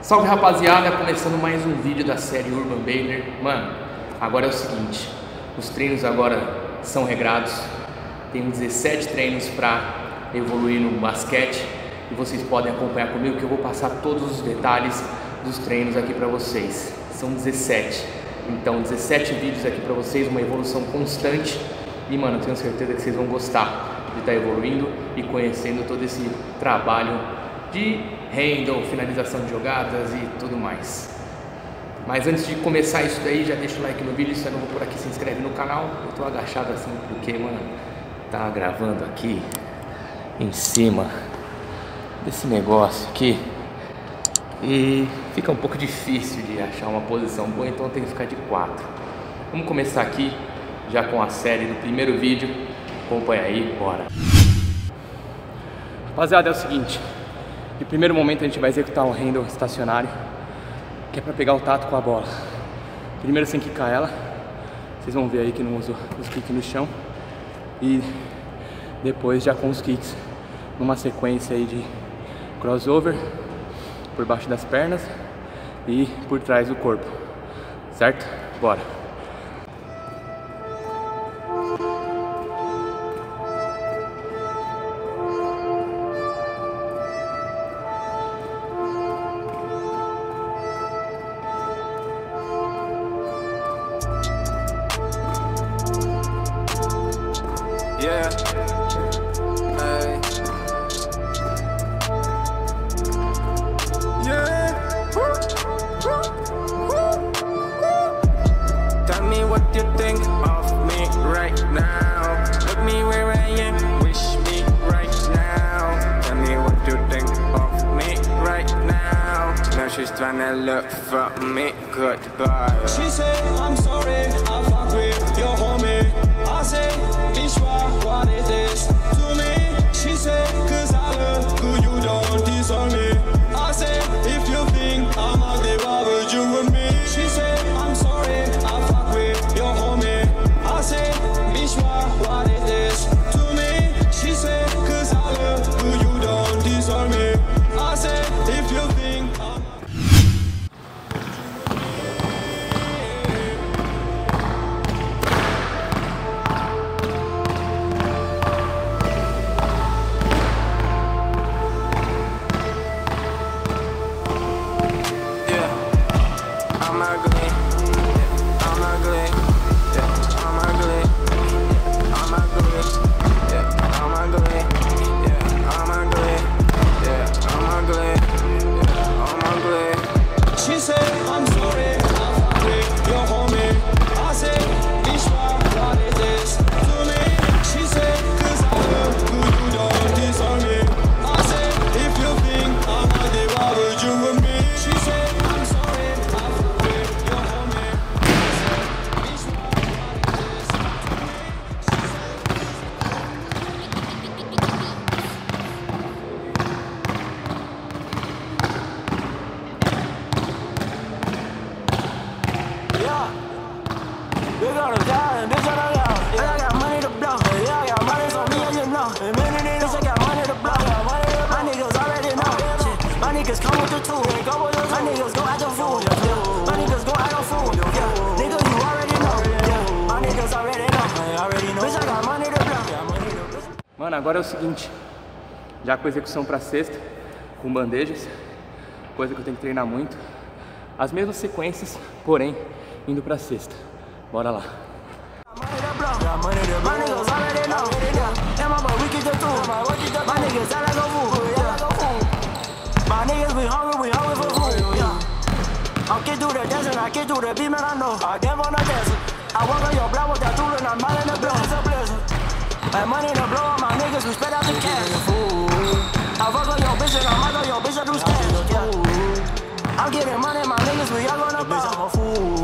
Salve rapaziada, começando mais um vídeo da série Urban Bader. Mano, agora é o seguinte, os treinos agora são regrados. Tem 17 treinos para evoluir no basquete e vocês podem acompanhar comigo que eu vou passar todos os detalhes dos treinos aqui para vocês. São 17. Então, 17 vídeos aqui para vocês, uma evolução constante. E, mano, tenho certeza que vocês vão gostar de estar tá evoluindo e conhecendo todo esse trabalho de handle, finalização de jogadas e tudo mais. Mas antes de começar isso daí, já deixa o like no vídeo, se não for por aqui, se inscreve no canal. Eu tô agachado assim porque, mano, tá gravando aqui em cima desse negócio aqui e fica um pouco difícil de achar uma posição boa, então tem que ficar de quatro. Vamos começar aqui já com a série do primeiro vídeo. Acompanha aí, bora. Rapaziada, é o seguinte, de primeiro momento a gente vai executar um handle estacionário, que é para pegar o tato com a bola. Primeiro sem quicar ela, vocês vão ver aí que não uso os kicks no chão. E depois já com os kicks numa sequência aí de crossover por baixo das pernas e por trás do corpo, certo? Bora! Tryna look for me goodbye. She said, I'm sorry, I fuck with your homie. I said, Ishwa, what is this to me? My niggas go act a fool. My niggas go act a fool. Nigga, you already know. My niggas already know. Already know. Bitch, I got money to blow. Mano, agora é o seguinte. Já com execução pra sexta, com bandejas, coisa que eu tenho que treinar muito. As mesmas sequências, porém, indo pra sexta. Bora lá. My niggas already know. Yeah, my boy, we keep the tool. My niggas, I like a I can do the desert, I can do the beat, man, I know. I damn on the desert. I walk on your block with that tool and I'm out in the blow. It's a blizzard. And money to blow on my niggas, we spread out the cash. I fuck on your bitch and I'm out on your bitch, I do cash. Yeah. I'm getting money, my niggas, we all on the ball. I'm a fool.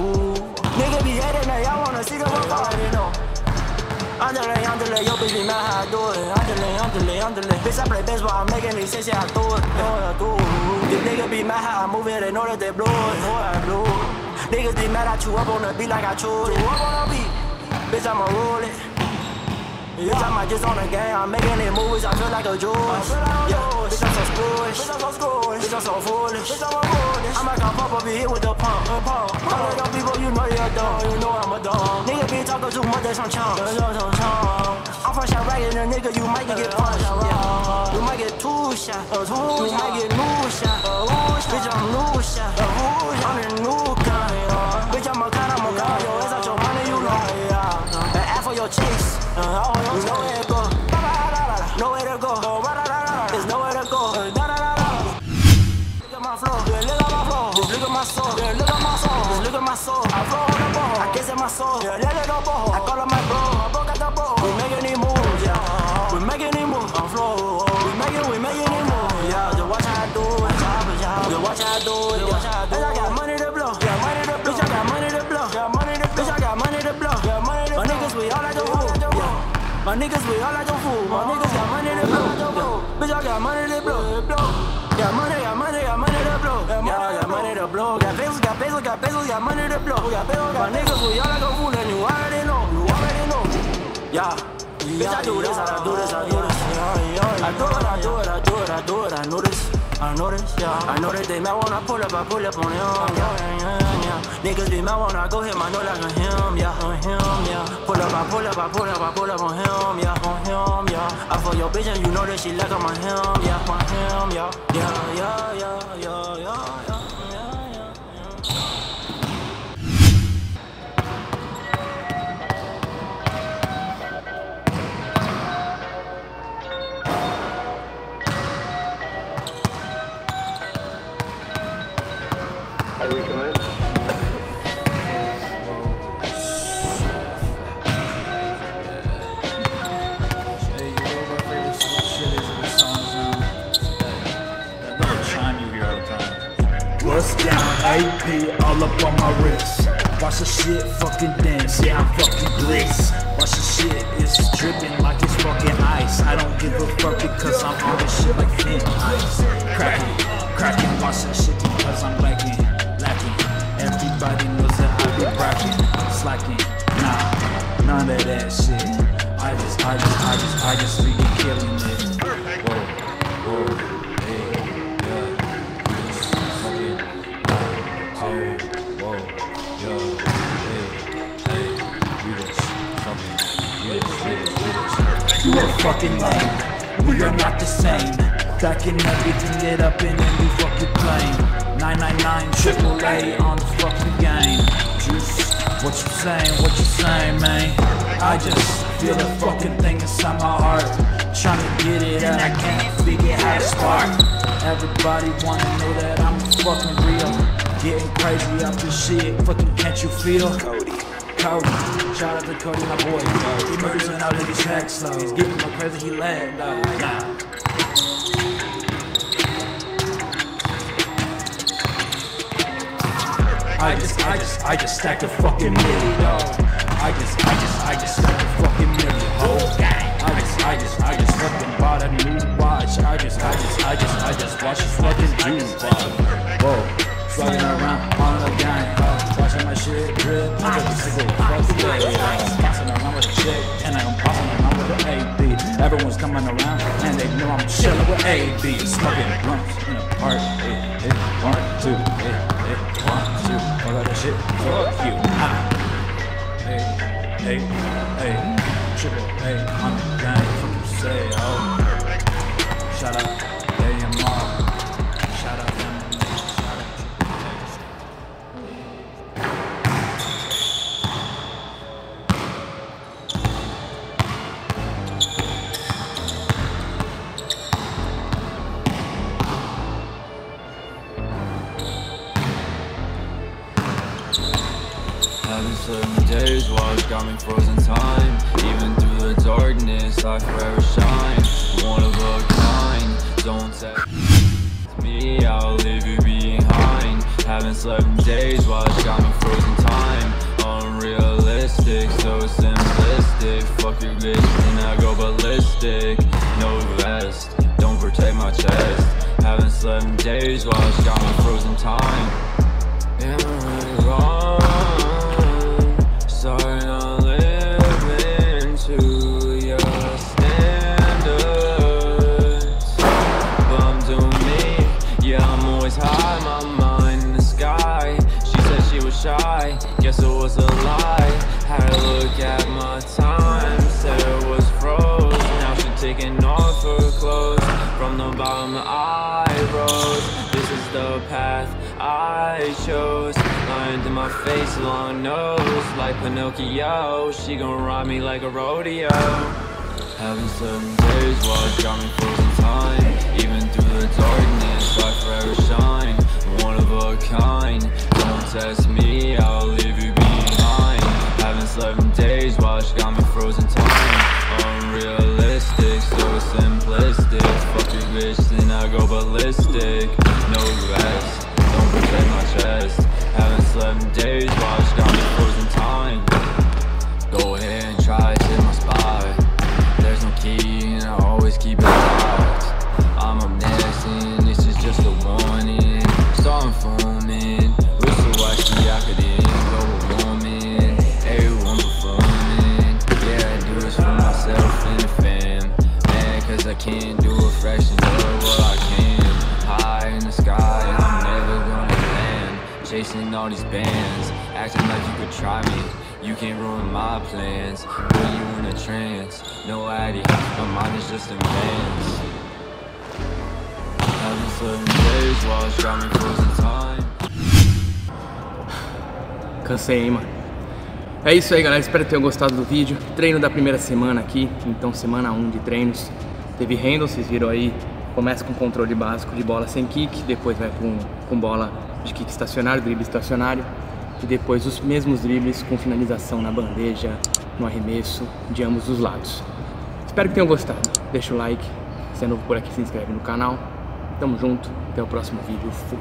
Ándale, ándale, yo baby, me how I do it. Ándale, ándale, ándale. Bitch, I play baseball, I'm making these shit, I do it. Know I do. These niggas be mad how I move it, they know that they blow it. Know I blow Niggas be mad I chew up on the beat like I chew it. Chew up on the beat. Bitch, I'ma roll it. Bitch, I'm just on the game, I'm making it movies, I feel like a George. Yeah, bitch, I'm so screwish. Bitch, I'm so screwish. Bitch, I'm so foolish. Bitch, I'm a foolish. like I'm pop up, be hit with the pump. Of them people, you know you're dumb. You know I'm a dumb. Nigga be talking too much, that's some chump. I'm from shot ragged, and nigga, you might get punched. Yeah. You might get two shots. You might get new shot. Bitch, I'm new shot. My niggas, we all like the fool. My niggas got money to blow. Oh. Bitch, I got money to blow. blow. Got money, got money, got money to blow. Yeah, got money to blow. Got pesos, got pesos, got pesos, got money to blow. Got pesos, got My niggas, we all like a fool, and you already know. You already know. Yeah. Bitch, I do this, I do this, I do this. I do it, I do it, I do it, I do it. I know this. I know this, yeah. I know that they might wanna pull up, I pull up on him, yeah, yeah, yeah. Niggas they might wanna go hit my know like on him, yeah, on him, yeah. Pull up, I pull up, I pull up, I pull up on him, yeah, on him, yeah. I for your bitch and you know that she like on my him, yeah, on him, yeah, yeah, yeah, yeah, yeah, yeah, yeah. Hey, you know my favorite shit is in the songs uh, now? That little chime you hear all the time. Bust down AP all up on my wrist. Watch the shit fucking dance, yeah, I'm fucking bliss. Watch the shit, it's dripping like it's fucking ice. I don't give a fuck because I'm on this shit like thin ice. Cracking, cracking, watch that shit because I'm lacking, lacking. Everybody knows that I be slacking. Nah, none of that shit. I just, I just, I just, I just killing it. Whoa, whoa, hey, yeah, we fucking, uh, oh, whoa, hey, hey, we just fucking, we just, we just, we. You are fucking lame. We are not the same. Backing everything it up in any fucking plane. 999 triple A on the fucking game. Juice, what you saying? What you saying, man? I just feel the fucking thing inside my heart. Trying to get it and I can't figure how to spark. Everybody wanna know that I'm fucking real. Getting crazy off this shit. Fucking can't you feel? Cody. Cody. Shout out to Cody, my boy. He murders and all of these tracks, so he's getting more crazy, he land, dog. Nah. I just, I just, I just stacked a fucking million, dog. I just, I just, I just stacked a fucking million, gang. I just, I just, I just fucking bought a new watch. I just, I just, I just, I just watched this fucking juice bar. Whoa. Slugging around on the gang, uh, watching my shit drip. I the single fuck yeah. I'm bossing around with a chick, and I'm bossing around with an AB. Everyone's coming around, and they know I'm chilling with AB. Smoking blunts in a park, hey, hey, one, two, hey, hey, one, Fuck all that shit, fuck you, ah. Hey, hey, hey, triple, hey, on the gang, fuck you say, got me frozen time. Even through the darkness I forever shine. One of a kind. Don't test me, I'll leave you behind. Haven't slept in days while it got me frozen time. Unrealistic, so simplistic. Fuck your bitch and I go ballistic. No vest, don't protect my chest. Haven't slept in days while it's got me frozen time Bottom I rose. This is the path I chose. Lined in my face, long nose, like Pinocchio. She gon' ride me like a rodeo. Having certain days while me frozen time. Even through the darkness, I forever shine. One of a kind. Don't test me, I'll leave always keep it locked. I'm up and this is just a warning. Starting foaming, wish so I could end go a woman. Everyone performing, yeah, I do this for myself and the fam. Man, cause I can't do a fraction of what I can. High in the sky, and I'm never gonna land. Chasing all these bands, acting like you could try me. You can't ruin my plans. Put you in a trance. No idea, my mind is just bands. Having certain days while it's me frozen time. Cansei, hein, mano. É isso aí, galera. Espero que tenham gostado do vídeo. Treino da primeira semana aqui, então semana 1 de treinos. Teve handle, vocês viram aí. Começa com controle básico de bola sem kick, depois vai com, com bola de kick estacionário, drible estacionário. E depois os mesmos dribles com finalização na bandeja, no arremesso, de ambos os lados. Espero que tenham gostado. Deixa o like. Se é novo por aqui, se inscreve no canal. Tamo junto. Até o próximo vídeo. Fui.